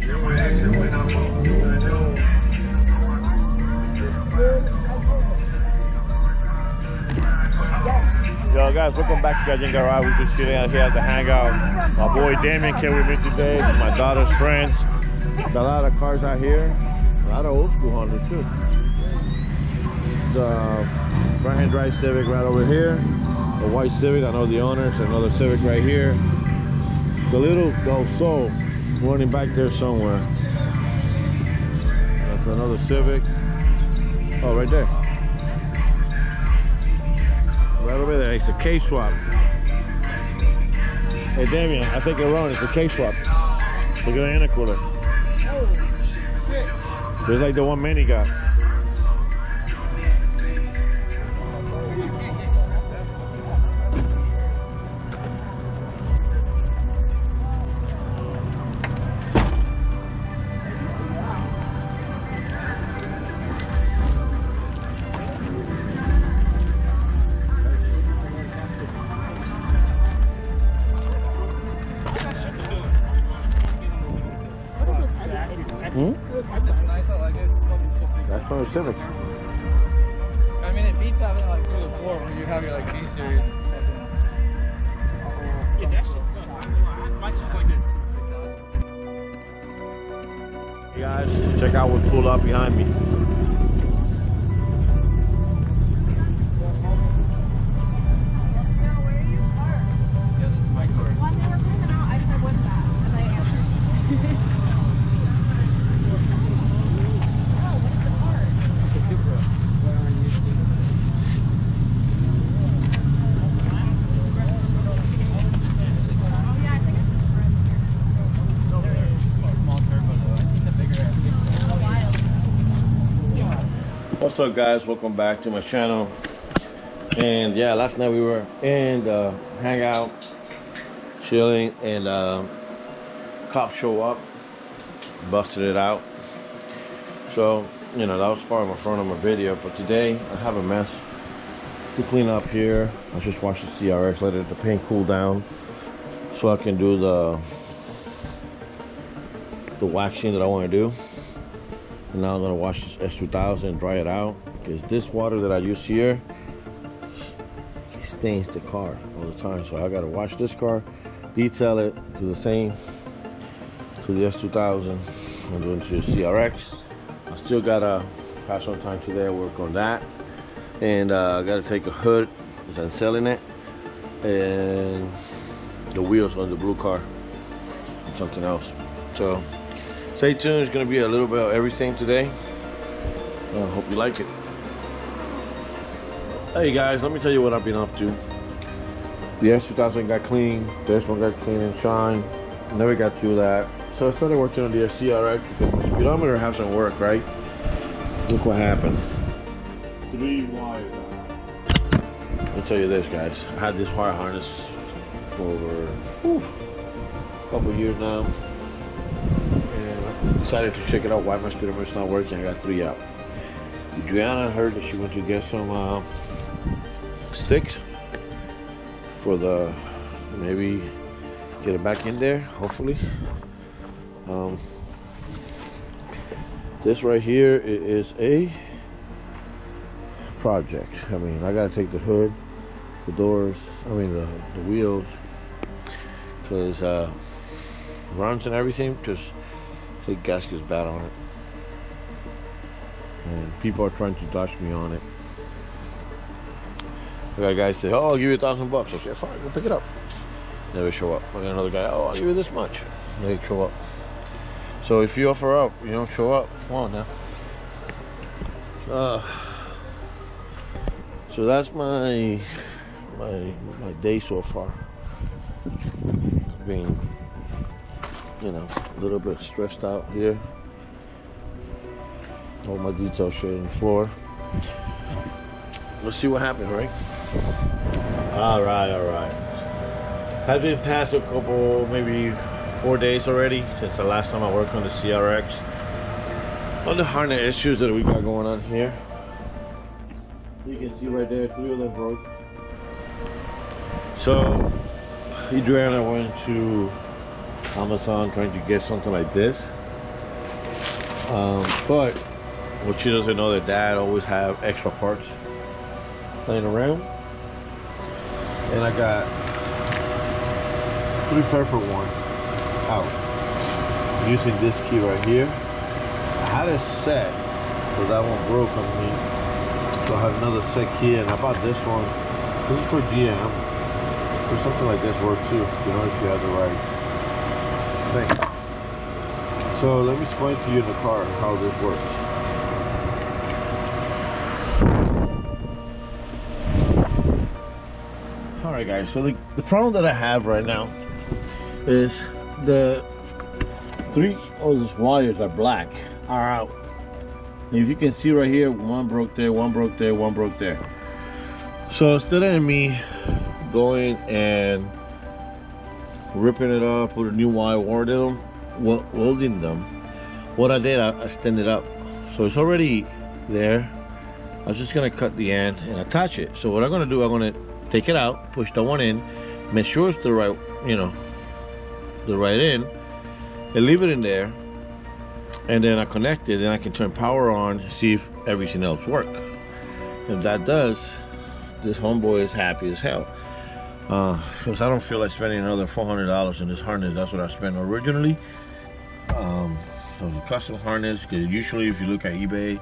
Yo guys, welcome back to Gaijin Garage. We're just sitting out here at the hangout. My boy Damien came with me today. My daughter's friends. There's a lot of cars out here. A lot of old school Hondas too. The right hand drive Civic right over here. The white Civic, I know the owners. Another Civic right here. The little Del Sol running back there somewhere. That's another Civic. Oh, right there. Right over there, it's a K swap. Hey Damien, I think you're wrong, it's a K swap. Look at the intercooler. Just like the one Manny got. Civic. I mean, it beats having like through the floor when you have your like B series. Yeah, that shit sucks. I'm. Mine's just like this. Hey guys, check out what pulled up behind me. What's up guys, welcome back to my channel. And yeah, last night we were in the hangout, chilling, and uh, cops show up, busted it out. So, you know, that was part of my front of my video, but today I have a mess to clean up here. I just washed the CRX, let it, the paint cool down so I can do the the waxing that I want to do. And now I'm gonna wash this S2000 and dry it out because this water that I use here it stains the car all the time. So I gotta wash this car, detail it, do the same to the S2000 and do it to CRX. I still gotta pass some time today to work on that. And uh, I gotta take a hood because I'm selling it and the wheels on the blue car and something else. So Stay tuned. It's going to be a little bit of everything today. I hope you like it. Hey guys, let me tell you what I've been up to. The S2000 got clean. This one got clean and shine. Never got through that. So I started working on the CRX because my speedometer hasn't worked, right? Look what happened. Three wires. Let me tell you this, guys. I had this wire harness for over whew, a couple years now decided to check it out why my speedometer's not working. I got three out. Adriana heard that she went to get some uh, sticks for the maybe get it back in there, hopefully. Um, this right here is a project. I mean, I gotta take the hood, the doors, I mean the, the wheels, because uh, runs and everything, just the gasket's bad on it. And people are trying to dodge me on it. I got guys say, "Oh, I'll give you a thousand bucks." I Okay, fine, go pick it up. Never show up. I got another guy, "Oh, I'll give you this much." They show up. So if you offer up, you don't show up. Come on now. Uh, so that's my my my day so far. Being you know, a little bit stressed out here. All my details showed on the floor. Let's see what happens, right? All right, all right. Has been past a couple, maybe four days already since the last time I worked on the CRX. All the harness issues that we got going on here. You can see right there, three of them broke. So, Adriana went to Amazon trying to get something like this. Um, but what she doesn't know that dad always have extra parts laying around. And I got three perfect ones out using this key right here. I had it set, but that one broke on me. So I had another set key and I bought this one. This is for GM. Or something like this work too, you know, if you have the right thing. So let me explain to you in the car how this works. Alright guys, so the, the problem that I have right now is the three of those wires are black, are out. And if you can see right here, one broke there, one broke there, one broke there. So instead of me going and ripping it off, put a new wire, welding them, welding them, what I did, I, I extended up. So it's already there. I was just gonna cut the end and attach it. So what I'm gonna do, I'm gonna take it out, push the one in, make sure it's the right, you know, the right end, and leave it in there. And then I connect it and I can turn power on, see if everything else works. If that does, this homeboy is happy as hell. Because uh, I don't feel like spending another $400 in this harness. That's what I spent originally. Um, so the custom harness, because usually if you look at eBay,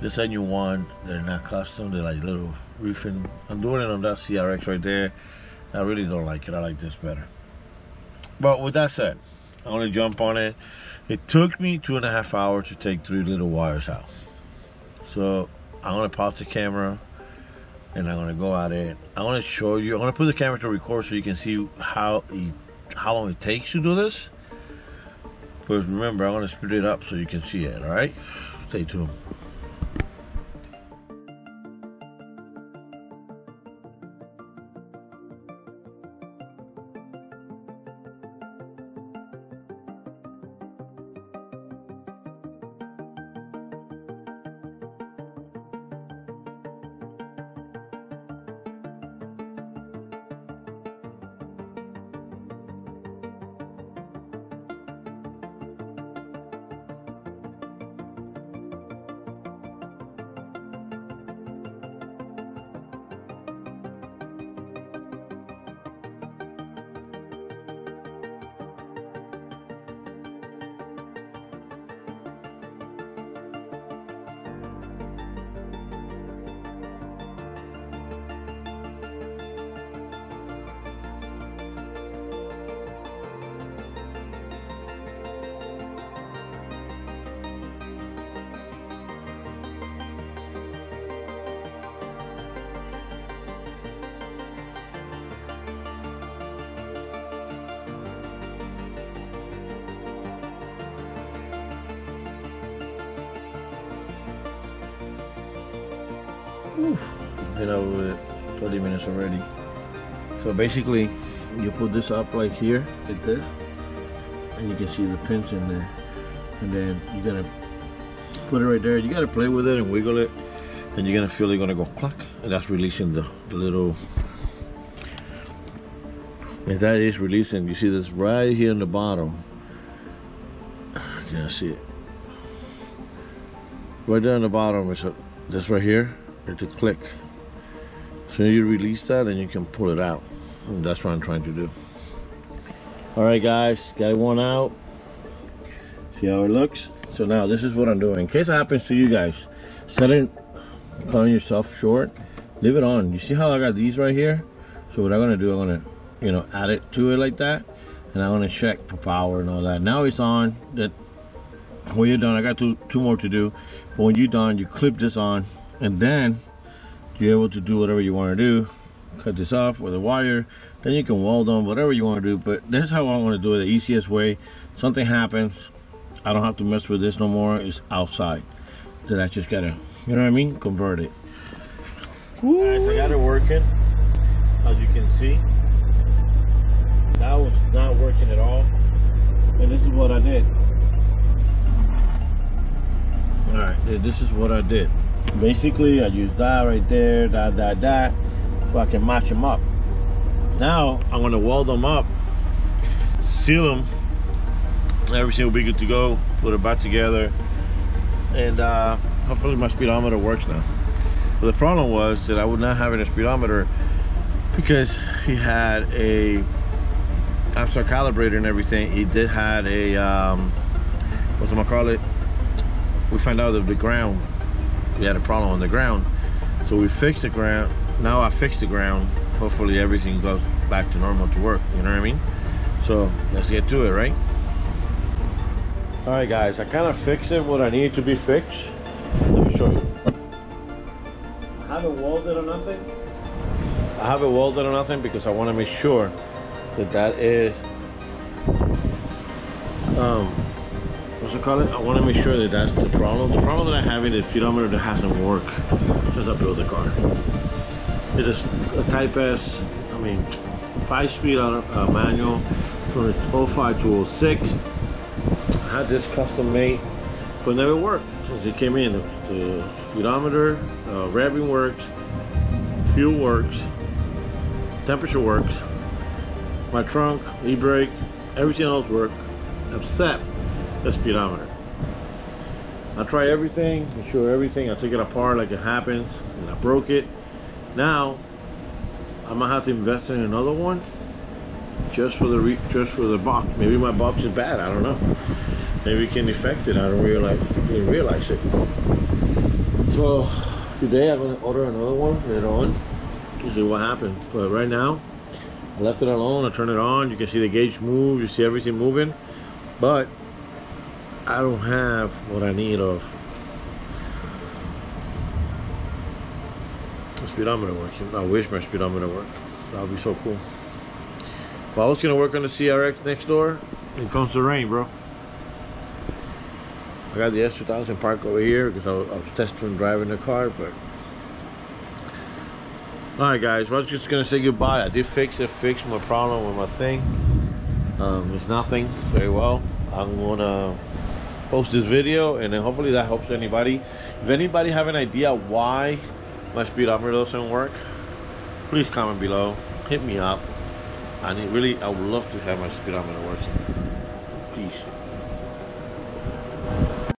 this new one, they're not custom. They're like little roofing. I'm doing it on that CRX right there. I really don't like it. I like this better. But with that said, I want to jump on it. It took me two and a half hours to take three little wires out. So I'm gonna pause the camera and I'm gonna go at it. I want to show you. I want to put the camera to record so you can see how how long it takes to do this. But remember, I'm gonna speed it up so you can see it. All right, stay tuned. Oof, been over 30 minutes already. So basically, you put this up like here, like this, and you can see the pins in there. And then you're gonna put it right there. You gotta play with it and wiggle it, and you're gonna feel it gonna go clack, and that's releasing the, the little. And that is releasing. You see this right here in the bottom. Can I see it? Right there in the bottom is this right here to click. So you release that and you can pull it out. And that's what I'm trying to do. All right, guys, got one out. See how it looks? So now this is what I'm doing. In case it happens to you guys, of cutting yourself short, leave it on. You see how I got these right here? So what I'm gonna do, I'm gonna, you know, add it to it like that. And I'm gonna check for power and all that. Now it's on. That when you're done, I got two, two more to do. But when you're done, you clip this on and then you're able to do whatever you want to do. Cut this off with a wire. Then you can weld on whatever you want to do but this is how I want to do it the easiest way. Something happens I don't have to mess with this no more it's outside. Then I just gotta you know what I mean? Convert it. So I got it working as you can see. That was not working at all. And this is what I did. All right this is what I did basically I use that right there that that that so I can match them up now I'm gonna weld them up seal them everything will be good to go put it back together and uh, hopefully my speedometer works now. But the problem was that I would not have a speedometer because he had a after I calibrated and everything, he did had a um, what's gonna call it? We found out that the ground we had a problem on the ground, so we fixed the ground. Now I fixed the ground. Hopefully everything goes back to normal to work. You know what I mean? So let's get to it, right? All right, guys. I kind of fixed it what I needed to be fixed. Let me show you. I haven't welded or nothing. I haven't welded or nothing because I want to make sure that that is um it it? I want to make sure that that's the problem. The problem that I have is the speedometer that hasn't worked since I built the car. It's a, a Type S, I mean, five speed uh, manual from 05 to 06. I had this custom made, but never worked since it came in. The, the speedometer, uh, revving works, fuel works, temperature works, my trunk, e-brake, everything else worked except the speedometer. I try everything, make sure everything, I took it apart like it happens, and I broke it. Now, I might have to invest in another one just for the just for the box. Maybe my box is bad, I don't know. Maybe it can affect it, I don't realize, didn't realize it. So, today I'm gonna order another one later on to see what happens. But right now, I left it alone. I turn it on. You can see the gauge move. You see everything moving. But I don't have what I need of speedometer working. I wish my speedometer worked. That would be so cool. But I was going to work on the CRX next door. It comes to rain, bro. I got the S2000 parked over here because I was, I was testing driving the car, but all right guys well, i was just gonna say goodbye i did fix it fix my problem with my thing um, it's nothing very well i'm gonna post this video and then hopefully that helps anybody. If anybody have an idea why my speedometer doesn't work please comment below. Hit me up. I need really i would love to have my speedometer working. Peace